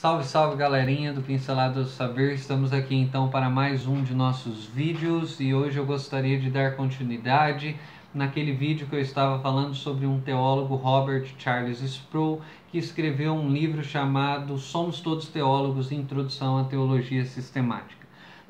Salve, salve galerinha do Pincelado do Saber, estamos aqui então para mais um de nossos vídeos e hoje eu gostaria de dar continuidade naquele vídeo que eu estava falando sobre um teólogo, Robert Charles Sproul, que escreveu um livro chamado Somos Todos Teólogos, Introdução à Teologia Sistemática.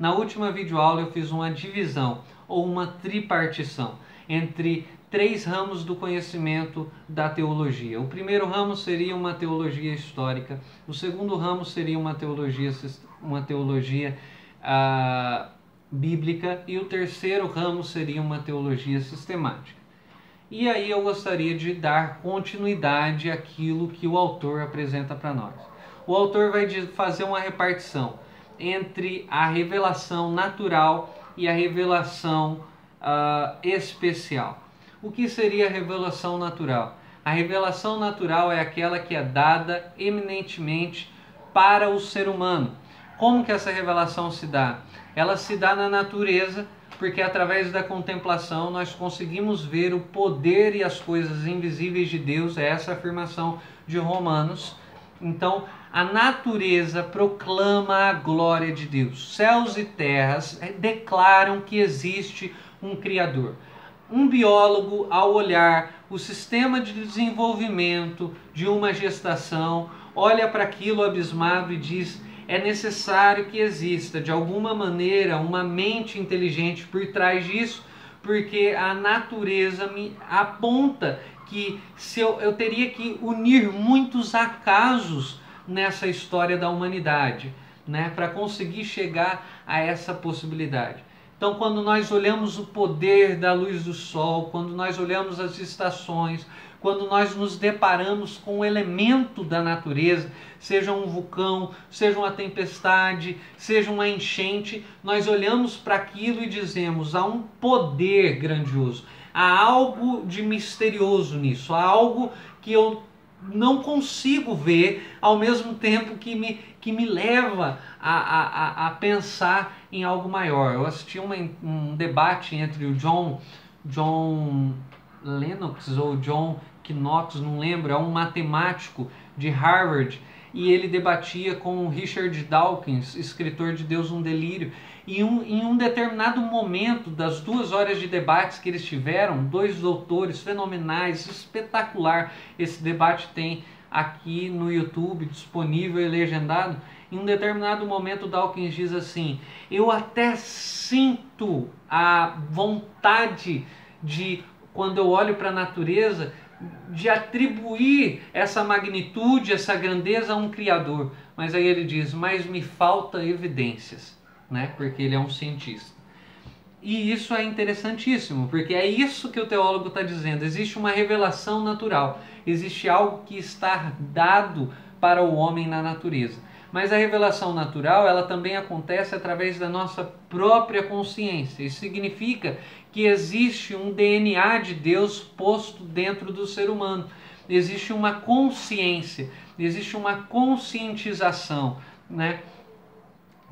Na última videoaula eu fiz uma divisão ou uma tripartição entre três ramos do conhecimento da teologia. O primeiro ramo seria uma teologia histórica, o segundo ramo seria uma teologia, uma teologia ah, bíblica e o terceiro ramo seria uma teologia sistemática. E aí eu gostaria de dar continuidade àquilo que o autor apresenta para nós. O autor vai fazer uma repartição entre a revelação natural e a revelação uh, especial. O que seria a revelação natural? A revelação natural é aquela que é dada eminentemente para o ser humano. Como que essa revelação se dá? Ela se dá na natureza, porque através da contemplação nós conseguimos ver o poder e as coisas invisíveis de Deus, é essa afirmação de Romanos. Então, a natureza proclama a glória de Deus. Céus e terras declaram que existe um Criador um biólogo, ao olhar o sistema de desenvolvimento de uma gestação, olha para aquilo abismado e diz: é necessário que exista de alguma maneira uma mente inteligente por trás disso, porque a natureza me aponta que se eu, eu teria que unir muitos acasos nessa história da humanidade, né, para conseguir chegar a essa possibilidade. Então, quando nós olhamos o poder da luz do sol, quando nós olhamos as estações, quando nós nos deparamos com um elemento da natureza, seja um vulcão, seja uma tempestade, seja uma enchente, nós olhamos para aquilo e dizemos: há um poder grandioso, há algo de misterioso nisso, há algo que eu não consigo ver, ao mesmo tempo que me, que me leva a, a, a pensar em algo maior. Eu assisti uma, um debate entre o John, John Lennox ou John Knox, não lembro, é um matemático de Harvard, e ele debatia com Richard Dawkins, escritor de Deus um Delírio, e um, em um determinado momento das duas horas de debates que eles tiveram, dois doutores fenomenais, espetacular, esse debate tem aqui no YouTube disponível e legendado. Em um determinado momento, Dawkins diz assim: Eu até sinto a vontade de, quando eu olho para a natureza, de atribuir essa magnitude, essa grandeza a um Criador. Mas aí ele diz: Mas me falta evidências, né? porque ele é um cientista. E isso é interessantíssimo, porque é isso que o teólogo está dizendo. Existe uma revelação natural, existe algo que está dado para o homem na natureza. Mas a revelação natural, ela também acontece através da nossa própria consciência. Isso significa que existe um DNA de Deus posto dentro do ser humano. Existe uma consciência, existe uma conscientização, né?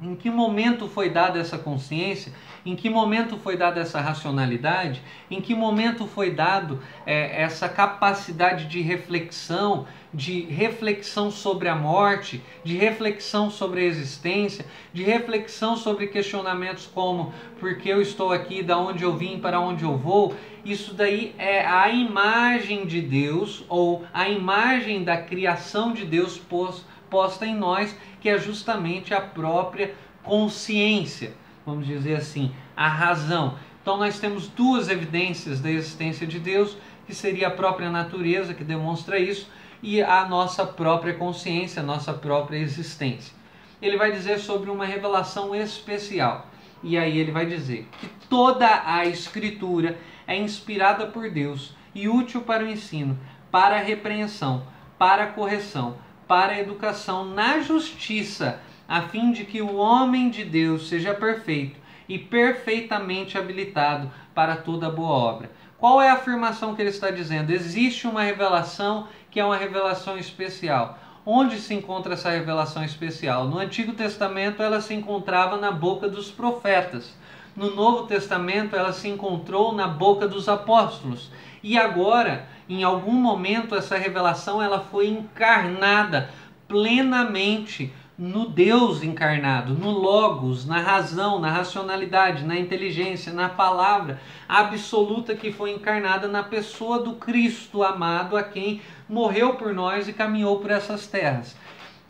Em que momento foi dada essa consciência? Em que momento foi dada essa racionalidade? Em que momento foi dado é, essa capacidade de reflexão, de reflexão sobre a morte, de reflexão sobre a existência, de reflexão sobre questionamentos como por que eu estou aqui, da onde eu vim, para onde eu vou? Isso daí é a imagem de Deus ou a imagem da criação de Deus posta posta em nós, que é justamente a própria consciência, vamos dizer assim, a razão. Então nós temos duas evidências da existência de Deus, que seria a própria natureza que demonstra isso e a nossa própria consciência, a nossa própria existência. Ele vai dizer sobre uma revelação especial. E aí ele vai dizer que toda a escritura é inspirada por Deus e útil para o ensino, para a repreensão, para a correção, para a educação na justiça, a fim de que o homem de Deus seja perfeito e perfeitamente habilitado para toda boa obra. Qual é a afirmação que ele está dizendo? Existe uma revelação que é uma revelação especial. Onde se encontra essa revelação especial? No Antigo Testamento ela se encontrava na boca dos profetas. No Novo Testamento ela se encontrou na boca dos apóstolos. E agora em algum momento essa revelação ela foi encarnada plenamente no Deus encarnado, no Logos, na razão, na racionalidade, na inteligência, na palavra absoluta que foi encarnada na pessoa do Cristo amado, a quem morreu por nós e caminhou por essas terras.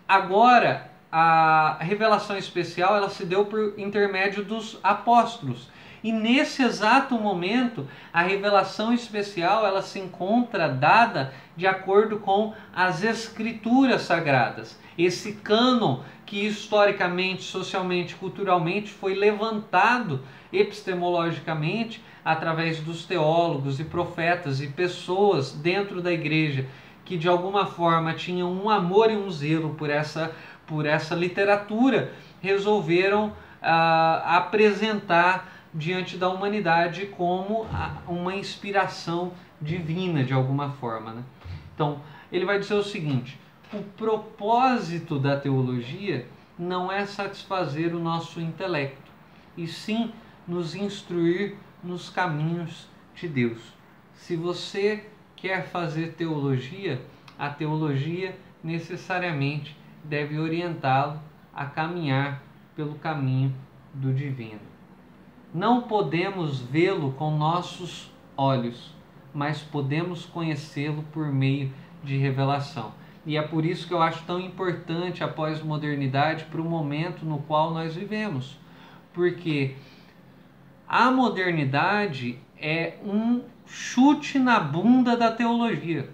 Agora, a revelação especial ela se deu por intermédio dos apóstolos. E nesse exato momento, a revelação especial ela se encontra dada de acordo com as escrituras sagradas. Esse cânon que historicamente, socialmente, culturalmente foi levantado epistemologicamente através dos teólogos e profetas e pessoas dentro da igreja que de alguma forma tinham um amor e um zelo por essa por essa literatura, resolveram ah, apresentar diante da humanidade como uma inspiração divina de alguma forma. Né? Então, ele vai dizer o seguinte: o propósito da teologia não é satisfazer o nosso intelecto, e sim nos instruir nos caminhos de Deus. Se você quer fazer teologia, a teologia necessariamente deve orientá-lo a caminhar pelo caminho do divino. Não podemos vê-lo com nossos olhos, mas podemos conhecê-lo por meio de revelação. E é por isso que eu acho tão importante a pós-modernidade para o momento no qual nós vivemos. Porque a modernidade é um chute na bunda da teologia.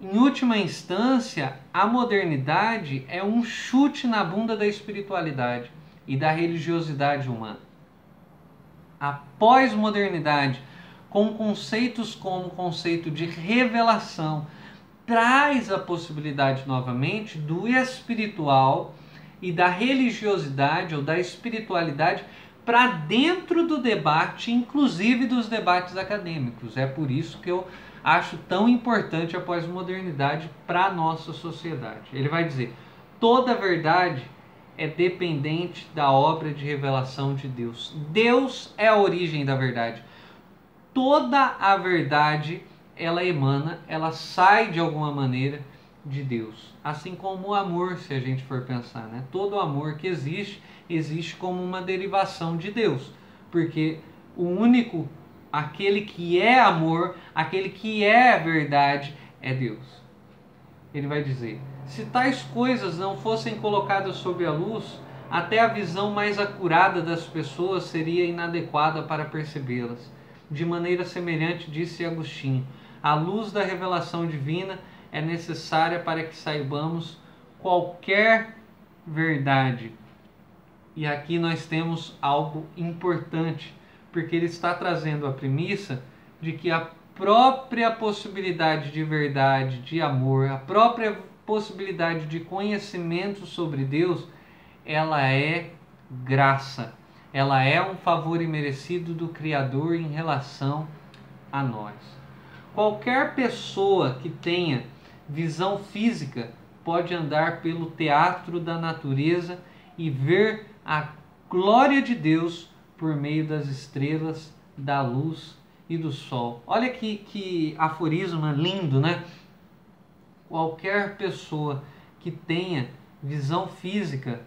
Em última instância, a modernidade é um chute na bunda da espiritualidade e da religiosidade humana a pós-modernidade, com conceitos como o conceito de revelação, traz a possibilidade novamente do espiritual e da religiosidade ou da espiritualidade para dentro do debate, inclusive dos debates acadêmicos. É por isso que eu acho tão importante a pós-modernidade para a nossa sociedade. Ele vai dizer: toda verdade é dependente da obra de revelação de Deus. Deus é a origem da verdade. Toda a verdade ela emana, ela sai de alguma maneira de Deus. Assim como o amor, se a gente for pensar, né? Todo amor que existe existe como uma derivação de Deus, porque o único, aquele que é amor, aquele que é verdade, é Deus. Ele vai dizer: se tais coisas não fossem colocadas sob a luz, até a visão mais acurada das pessoas seria inadequada para percebê-las. De maneira semelhante, disse Agostinho, a luz da revelação divina é necessária para que saibamos qualquer verdade. E aqui nós temos algo importante, porque ele está trazendo a premissa de que a própria possibilidade de verdade, de amor, a própria possibilidade de conhecimento sobre Deus, ela é graça. Ela é um favor imerecido do Criador em relação a nós. Qualquer pessoa que tenha visão física pode andar pelo teatro da natureza e ver a glória de Deus por meio das estrelas, da luz e do sol. Olha que, que aforismo lindo, né? Qualquer pessoa que tenha visão física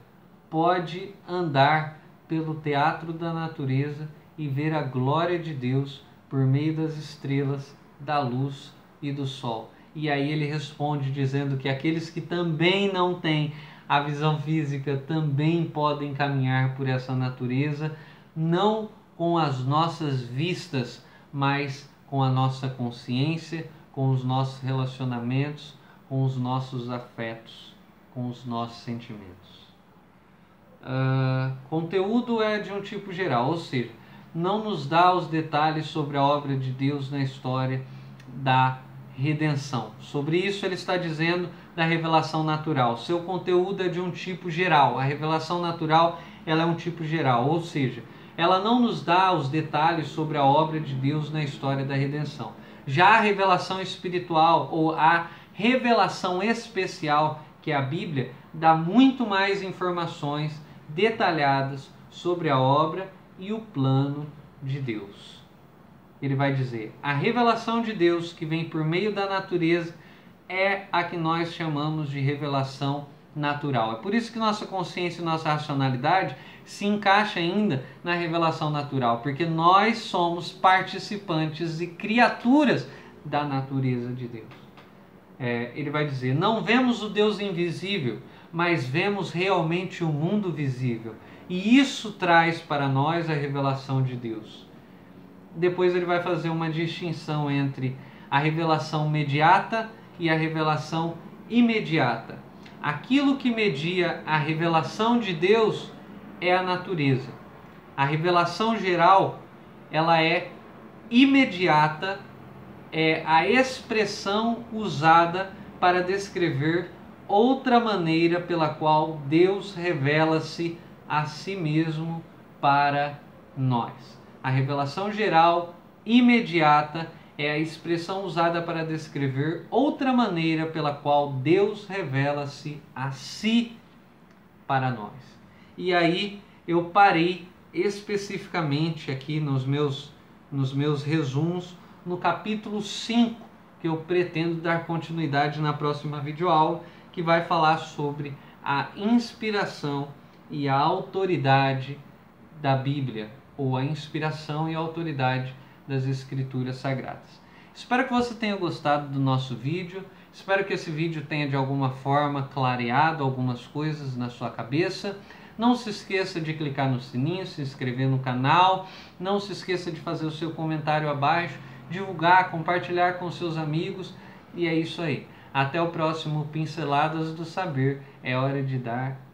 pode andar pelo teatro da natureza e ver a glória de Deus por meio das estrelas, da luz e do sol. E aí ele responde dizendo que aqueles que também não têm a visão física também podem caminhar por essa natureza, não com as nossas vistas, mas com a nossa consciência, com os nossos relacionamentos, com os nossos afetos, com os nossos sentimentos. Uh, conteúdo é de um tipo geral, ou seja, não nos dá os detalhes sobre a obra de Deus na história da redenção. Sobre isso ele está dizendo da revelação natural. Seu conteúdo é de um tipo geral. A revelação natural ela é um tipo geral, ou seja, ela não nos dá os detalhes sobre a obra de Deus na história da redenção. Já a revelação espiritual ou a revelação especial que é a Bíblia dá muito mais informações detalhadas sobre a obra e o plano de Deus. Ele vai dizer: a revelação de Deus que vem por meio da natureza é a que nós chamamos de revelação natural. É por isso que nossa consciência e nossa racionalidade se encaixa ainda na revelação natural, porque nós somos participantes e criaturas da natureza de Deus. É, ele vai dizer: não vemos o Deus invisível, mas vemos realmente o mundo visível. E isso traz para nós a revelação de Deus. Depois ele vai fazer uma distinção entre a revelação mediata e a revelação imediata. Aquilo que media a revelação de Deus é a natureza. A revelação geral, ela é imediata, é a expressão usada para descrever outra maneira pela qual Deus revela-se a si mesmo para nós. A revelação geral imediata é a expressão usada para descrever outra maneira pela qual Deus revela-se a si para nós. E aí eu parei especificamente aqui nos meus, nos meus resumos no capítulo 5, que eu pretendo dar continuidade na próxima videoaula, que vai falar sobre a inspiração e a autoridade da Bíblia, ou a inspiração e a autoridade das Escrituras Sagradas. Espero que você tenha gostado do nosso vídeo. Espero que esse vídeo tenha de alguma forma clareado algumas coisas na sua cabeça. Não se esqueça de clicar no sininho, se inscrever no canal. Não se esqueça de fazer o seu comentário abaixo, divulgar, compartilhar com seus amigos. E é isso aí. Até o próximo Pinceladas do Saber. É hora de dar